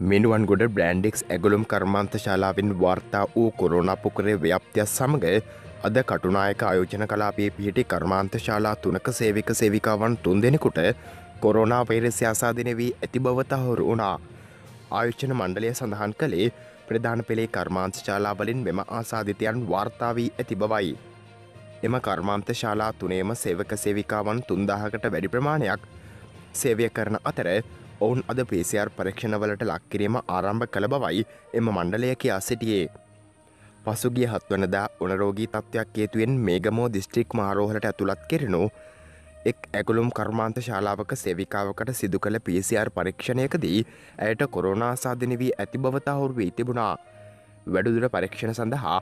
මිනුවන්ගොඩ බ්‍රන්ඩික්ස් ඇගලුම් කර්මාන්ත ශාලාවෙන් වාර්තා වූ කොරුණ පුකරේ ව්‍යප්තියක් සමඟ අද කටුනායක අයෝජන කලාපේ පිහිටි කර්මාන්ත ශාලා තුනක සේවික සේවිකාවන් තුන් දෙනෙකුට කොරෝනා වෛරස් ආසාධනය වී ඇති බවතහුරු වුණා. ආයෝජන මණ්ඩලය සඳහන් කළේ ප්‍රධාන පෙළේ කර්මාන්ත ශාලාවලින් මෙම ආසාධිතයන් වාර්තාවී ඇති බවයි. එම කර්මාන්ත ශාලා තුනේම සේවක සේවිකාවන් තුන්දාහකට වැඩි ප්‍රමාණයක් සේවය කරන අතර ඔවුන් අද පේසිR පරීක්ෂණවලට ලක්කිරීම ආරම්භ කළ බවයි එම මණ්ඩලය කියා සිටියේ. පසුගිය හත්වනදා උනරෝගී තත්ත්වයක් හේතුවෙන් මේගමෝ දිස්ත්‍රික් මාරෝහලට ඇතුළත් කෙරෙනු එක් ඇකුළුම් කර්මාන්ත ශාලාවක සෙවිකාවකට සිදු කළ පිසිR පරීක්ෂණයකදී ඇයට කොරුණා සාධන වී ඇති බවතහුරු වී තිබුණා. වැඩුදුර පරීක්ෂණ සඳහා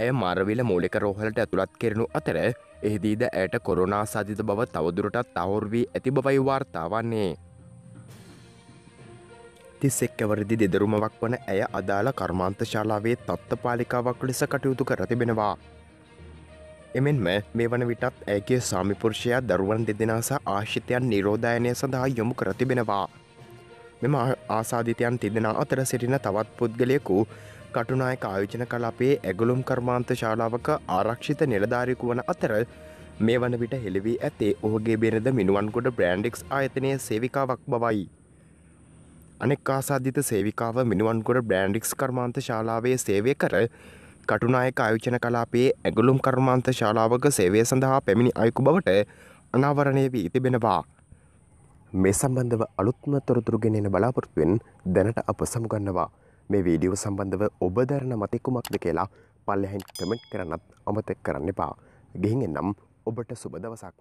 ඇය මාරවිල මූලික රෝහලට ඇතුළත් කෙරෙනු අතර එහිදීද ඇයට කොරුණා සාධිත බව තවදුරටත් තවුරු වී ඇති බවයි වාර්තාවන්නේ. තිස්සෙක්කවරදි දෙදරුමවක් වන ඇය අදාළ කර්මාන්ත ශාලාවේ තත්ත පාලිකාවක් ලෙස කටයුතු කර තිබෙනවා. එමෙන්ම මේ වන විටත් ඇගේ සාමිපුරුෂයා දරුවන් දෙදෙනස ආශිතයන් නිරෝධායනය සඳහා යොමු කර තිබෙනවා. මෙම ආසාධිතයන් තිදෙන අතර සිටින තවත් පුද්ගලයකු කටුනායක ආයෝජන කලාපේ ඇගුළුම් කර්මාන්ත ශාලාවක ආරක්ෂිත නිලධාරිකු වන අතර මේ වන විට හෙළිවී ඇත්තේ ඔහුගේ බෙනද මිනුවන්ගොඩ බ්‍රන්ඩික්ස් ආයතනය සේවිකාවක් බවයි. අනෙක් ආසාධිත සේවිකාව මිනිවන්ගොඩ බ්‍රෑන්ඩික්ස් කර්මාන්ත ශාලාවේ සේවය කර කටුනායක ආයෝචන කලාපේ ඇගුළුම් කර්මාන්ත ශාලාවක සේවය සඳහා පැමිණි අයකු බවට අනාවරණය වී තිබෙනවා. මේ සම්බන්ධව අලුත්ම තොරතුරුගෙනෙන බලාපොරත්තුවෙන් දැනට අප සමුගන්නවා මේ වීඩියෝ සම්බන්ධව ඔබ දරන මතෙකුමක්ද කියලා පල්ලහැන් කමෙන්ට් කරන්නත් අමතෙක් කරන්න එපා. ගිහින් එන්නම් ඔබට සුබ දවසක්.